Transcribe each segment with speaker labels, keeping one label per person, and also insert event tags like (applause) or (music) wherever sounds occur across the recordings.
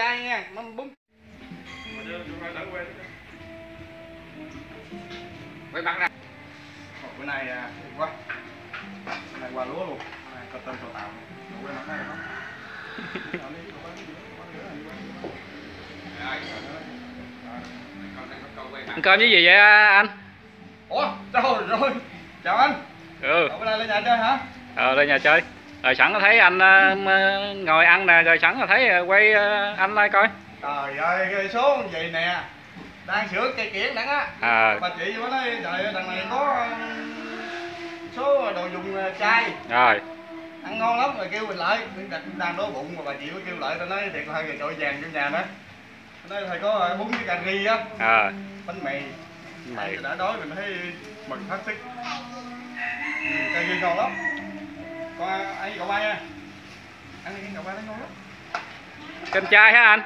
Speaker 1: chai nha mâm bún. Quay bắn ra Ồ, bữa nay à, thích quá. Bữa nay qua lúa luôn. Bữa nay có tôm có tàu. Đủ cái mặt này không? (laughs)
Speaker 2: Ăn cơm với gì vậy anh?
Speaker 1: Ủa đâu rồi? Chào anh.
Speaker 2: Ừ.
Speaker 1: Ủa, bữa nay lên nhà chơi hả?
Speaker 2: Ờ lên nhà chơi rồi sẵn thấy anh ờ, ngồi ăn nè rồi sẵn thấy ờ, quay ờ, anh lại coi.
Speaker 1: Trời ơi cái số vậy nè. Đang sửa cây kiển đặng á.
Speaker 2: À.
Speaker 1: Bà chị mới nói trời đằng này có số đồ dùng chai.
Speaker 2: Rồi.
Speaker 1: Ăn ngon lắm rồi kêu mình lại đặt đang đói bụng mà bà chị mới kêu lại tao nói thiệt là trội vàng trong nhà đó. Nói thầy có bún với cà ri á.
Speaker 2: À.
Speaker 1: Bánh mì.
Speaker 2: Mày
Speaker 1: đã đói mình thấy mừng hết sức. Ừ, cà ri ngon lắm con ăn cậu ba nha. Ăn với cậu ba thấy ngon lắm
Speaker 2: canh chai hả anh?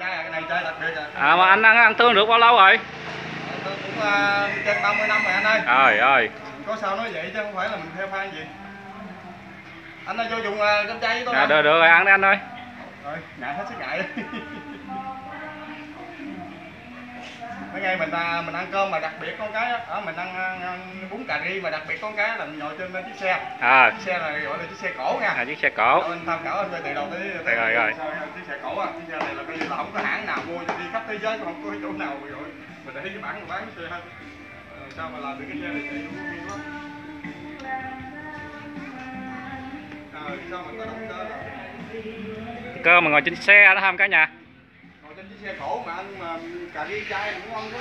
Speaker 1: Chai à cái này chai đặc biệt à.
Speaker 2: À mà anh ăn ăn tương được bao lâu rồi?
Speaker 1: Tôi cũng uh, trên 30 năm rồi anh ơi.
Speaker 2: Trời ơi.
Speaker 1: Có sao nói vậy chứ không phải là mình theo phan gì. Anh ơi cho dùng uh, cơm chay với tôi
Speaker 2: à, được được rồi ăn đi anh ơi.
Speaker 1: Rồi ngại hết sức ngại (laughs) mấy ngày mình à, mình ăn cơm mà đặc biệt con cái ở mình ăn, ăn, ăn bún cà ri mà đặc biệt con cái là mình ngồi trên chiếc xe.
Speaker 2: À,
Speaker 1: chiếc xe này gọi là chiếc xe cổ nha.
Speaker 2: À chiếc xe cổ.
Speaker 1: Anh tham khảo anh từ đầu tới tới
Speaker 2: Rồi, rồi.
Speaker 1: chiếc xe cổ á. Chiếc xe này là coi như là không có hãng nào mua đi khắp thế giới không có chỗ nào rồi mình để cái bản mà bán xe hết Ờ, sao mà làm được cái xe này chạy đúng không quá. Ờ cơ
Speaker 2: mà ngồi trên xe đó không cả nhà?
Speaker 1: Ngồi trên chiếc xe cổ mà ăn mà cà ri chai cũng ngon chứ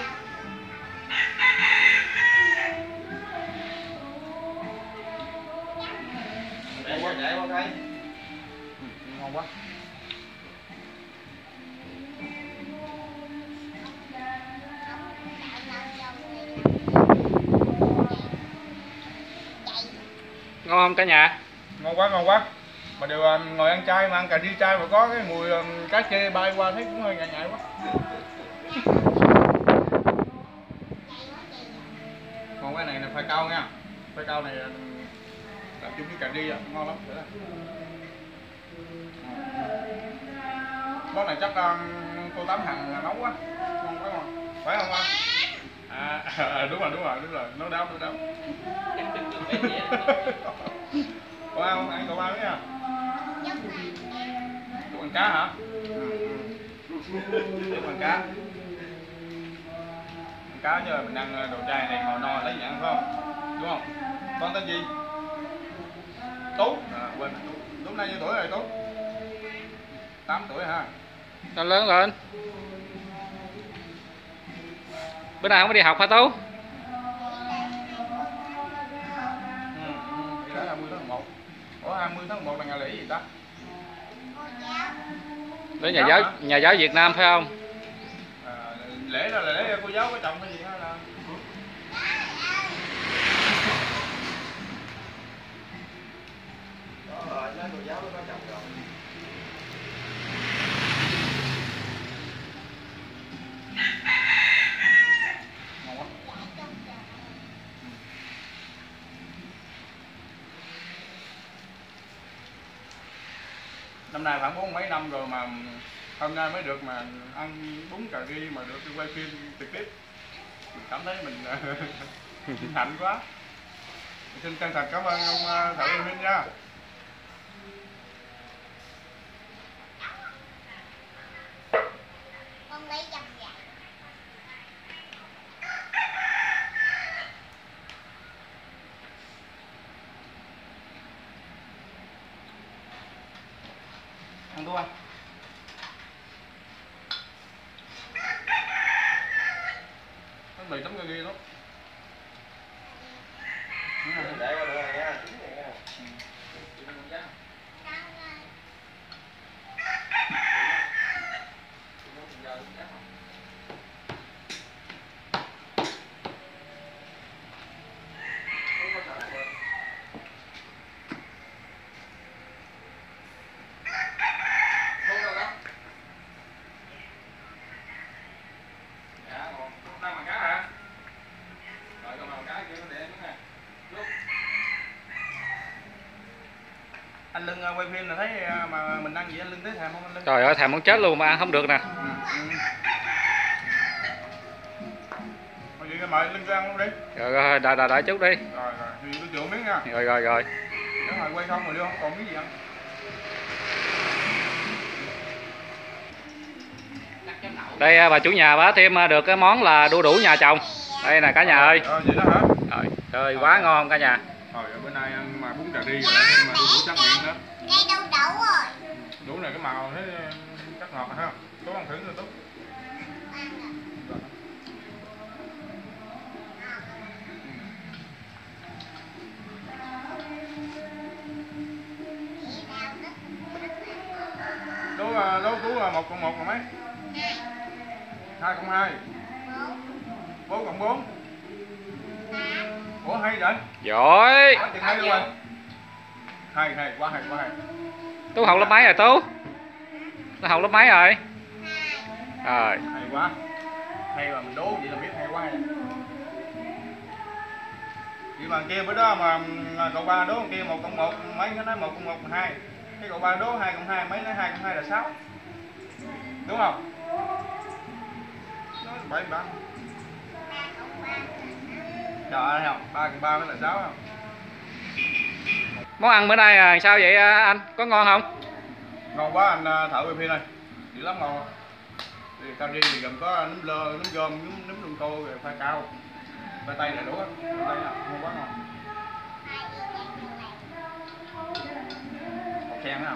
Speaker 1: ngon quá ngon quá.
Speaker 2: Ngon không cả nhà?
Speaker 1: Ngon quá ngon quá. Mà đều à, ngồi ăn chay mà ăn cà ri chay mà có cái mùi à, cá chê bay qua thấy cũng hơi ngại ngại quá khoai cao này làm chung với cà ri à, ngon lắm. Để món à. này chắc um, cô tám hằng nấu quá ngon quá ngon. Phải không anh? À, (laughs) à đúng rồi đúng rồi đúng rồi. Nấu đau nấu đau (laughs) có ăn không? Ăn cậu ba nha Cậu ăn cá hả? Ừ, ừ. Cậu ăn cá. Ăn cá chứ mình ăn đồ chai này ngồi no lấy gì ăn phải không? Đúng không? Con tên gì? Tú à, quên Tú Tú nay nhiêu tuổi rồi Tú? 8 tuổi ha
Speaker 2: nó lớn lên bữa nào không có đi học hả tú
Speaker 1: ừ, ừ, thì đó là 20 tháng 1 Ủa 20 tháng 1 là ngày lễ gì ta?
Speaker 2: đến nhà giáo nhà giáo việt nam phải không
Speaker 1: À, lễ đó là lễ cô giáo có chồng hay gì hay là Đó, lễ cô giáo nó có chồng rồi Ngon quá năm nay khoảng bốn mấy năm rồi mà hôm nay mới được mà ăn bún cà ri mà được quay phim trực tiếp. Mình cảm thấy mình (laughs) hạnh quá. Xin chân thành cảm ơn ông à, thợ Minh nha
Speaker 3: con lấy chồng vậy
Speaker 1: ăn đua bánh mì tấm cà ri lắm để qua được nha Dạ, còn năm bằng cá hả? Rồi, còn bằng cá kia nó để nữa nè. Lúc. Anh lưng ờ, quay phim là thấy ờ, mà mình ăn gì anh lưng thấy thèm không anh lưng?
Speaker 2: Trời ơi thèm muốn chết luôn mà ăn không được nè.
Speaker 1: Ừ. ừ. Vậy mời lưng ra ăn luôn đi.
Speaker 2: Rồi rồi đợi đợi đợi chút đi.
Speaker 1: Rồi rồi thì tôi chịu miếng nha.
Speaker 2: Rồi rồi rồi.
Speaker 1: Nếu mà quay xong rồi đưa không còn miếng gì ăn
Speaker 2: đây à, bà chủ nhà bà thêm à, được cái món là đu đủ nhà chồng. Đây nè cả nhà ơi.
Speaker 1: Vậy
Speaker 2: trời quá ngon cả nhà
Speaker 1: rồi ở bữa nay ăn mà bún cà ri rồi thêm mà đu đủ trắng miệng nữa
Speaker 3: Đây đâu đậu rồi.
Speaker 1: đủ này cái màu thấy ờ, chắc ngọt ha. Tốt ăn thử rồi tốt. Đố ờ, đố cú là một cộng một là mấy? Hai. Cộng hai. Bốn. Cộng bốn ủa hay vậy?
Speaker 2: Giỏi.
Speaker 1: Hay luôn. Rồi hay hay quá hay quá hay.
Speaker 2: Tú học lớp mấy rồi tú? Nó học lớp mấy rồi? Rồi.
Speaker 1: Hay quá. Hay mà mình đố vậy là biết hay quá hay. Vậy mà kia bữa đó mà mà cậu ba đố kia một cộng một mấy cái nói một cộng một hai. Cái cậu ba đố hai cộng hai mấy nói hai cộng hai là sáu. Đúng không? Nói bảy ba trời ơi không ba cộng ba mới là sáu không.
Speaker 2: Món ăn bữa nay à, sao vậy à, anh? Có ngon không?
Speaker 1: Ngon quá anh à, quay phim ơi dữ lắm ngon. Thì cà ri thì gồm có nấm lơ nấm gom nấm nấm lung tô rồi khoai cao. Khoai tây đầy đủ á khoai tây ngon quá ngon. Một khen đó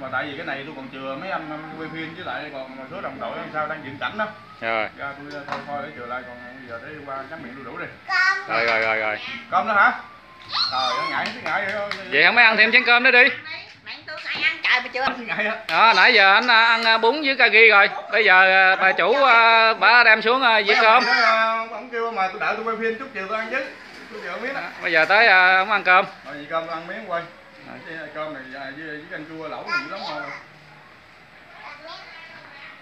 Speaker 1: nhưng mà tại vì cái này tôi còn chừa mấy anh quay phim với lại còn một số đồng đội làm sao đang dựng cảnh đó.
Speaker 2: Rồi.
Speaker 1: Ra tôi thôi thôi để chừa lại còn bây giờ để qua trắng miệng đủ đủ đi.
Speaker 2: Rồi rồi rồi rồi.
Speaker 1: Cơm nữa hả? Trời ngại cái ngại vậy thôi.
Speaker 2: Vậy không mấy ăn thêm chén cơm nữa đi. Đó nãy giờ anh à, ăn bún với cà ri rồi. Bây giờ bà chủ bà đem xuống dĩa cơm.
Speaker 1: ông ờ, ông kêu mà tôi đợi tôi quay phim chút chiều tôi ăn chứ.
Speaker 2: Bây giờ tới không ăn cơm.
Speaker 1: Rồi cơm ăn miếng quay Cái cơm này với, với canh chua lẩu này dữ lắm ngon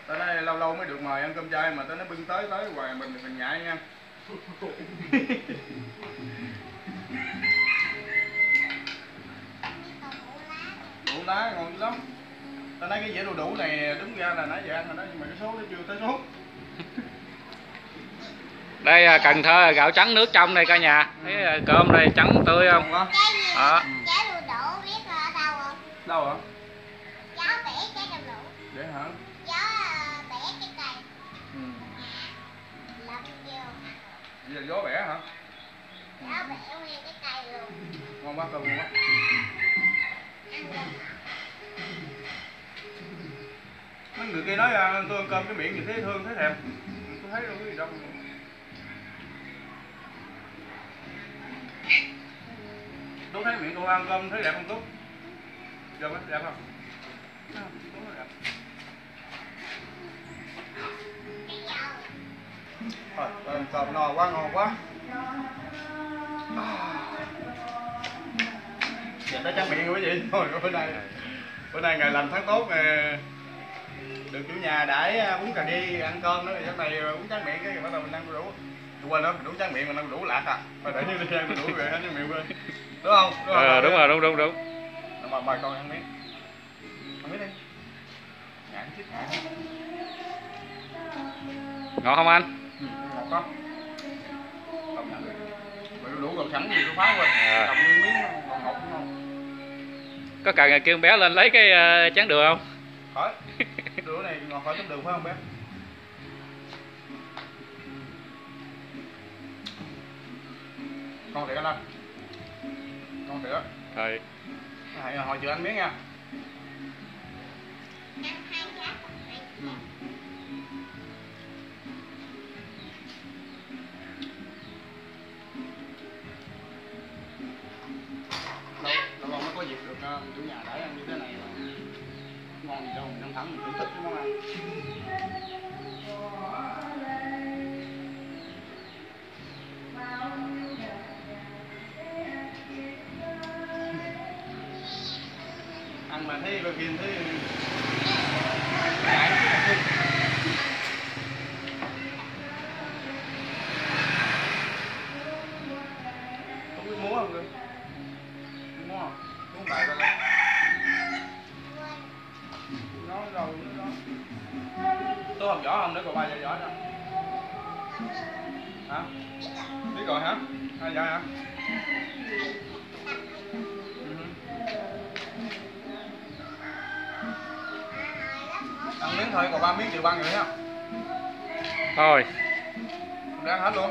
Speaker 1: tới đây lâu lâu mới được mời ăn cơm chay mà tới nó bưng tới tới hoài mình thì mình ngại nha. Đủ lá ngon dữ lắm. Tao nói cái dĩa đồ đủ này đúng ra là nãy giờ ăn rồi đó nhưng mà cái số nó chưa tới số.
Speaker 2: Đây à, cần thơ gạo trắng nước trong đây cả nhà. Thấy à, cơm đây trắng tươi không?
Speaker 3: Cái
Speaker 2: đó.
Speaker 3: Trái đu đủ biết ở đâu
Speaker 1: hả
Speaker 3: Cháu bẻ trái đu đủ.
Speaker 1: để hả
Speaker 3: Cháu ờ, bẻ cái cây.
Speaker 1: ừ.
Speaker 3: Lật vô.
Speaker 1: giờ gió bẻ hả
Speaker 3: Cháu bẻ nguyên cái cây luôn.
Speaker 1: ngon quá cơm ngon quá mấy người kia nói à, tôi ăn cơm cái miệng gì thấy thương thấy thèm tôi thấy đâu có gì đâu tôi thấy miệng tôi ăn cơm thấy đẹp không tốt đẹp không đẹp không Thấy không? Đẹp. Thôi, ăn cơm no quá ngon quá. Giờ tới trắng miệng rồi quý vị thôi bữa nay bữa nay ngày lành tháng tốt nè được chủ nhà đãi à, bún cà ri ăn cơm nữa thì chắc này bún tráng miệng cái bắt đầu mình ăn đủ tôi quên đó đủ tráng miệng mình ăn đủ lạc à. Phải để như đi ăn đủ rồi hết tráng miệng quên. Đúng không? Đúng không?
Speaker 2: Ờ, đúng rồi đúng đúng đúng.
Speaker 1: Rồi, mời mời con ăn miếng. Ăn miếng đi. Ngạn chết ngạn
Speaker 2: ngon không anh?
Speaker 1: Ừ, ngọt mà đủ gọt sẵn gì tôi phá quên.
Speaker 2: À.
Speaker 1: nguyên miếng ngọt ngọt đúng không
Speaker 2: có cần kêu bé lên lấy cái à, chén đường không?
Speaker 1: Khỏi. Đũa này ngọt khỏi tấm đường phải không bé? Con anh anh con á
Speaker 2: rồi
Speaker 1: Hãy hồi chưa ăn miếng nha
Speaker 3: Ăn hai trái.
Speaker 1: ừ. lâu lâu lâu mới có dịp được ờ, chủ nhà đãi ăn như thế này mà ngon gì đâu mình ăn thẳng mình thưởng thức cái món ăn thấy bà Kiên thấy không biết múa không? Cơ múa múa bài ra nó đâu nó tôi học võ không để cậu bài dạy võ cho hả? Biết rồi hả? À dạ hả? Ừ miếng thôi còn ba miếng chịu ba người ha
Speaker 2: thôi.
Speaker 1: Đang hết luôn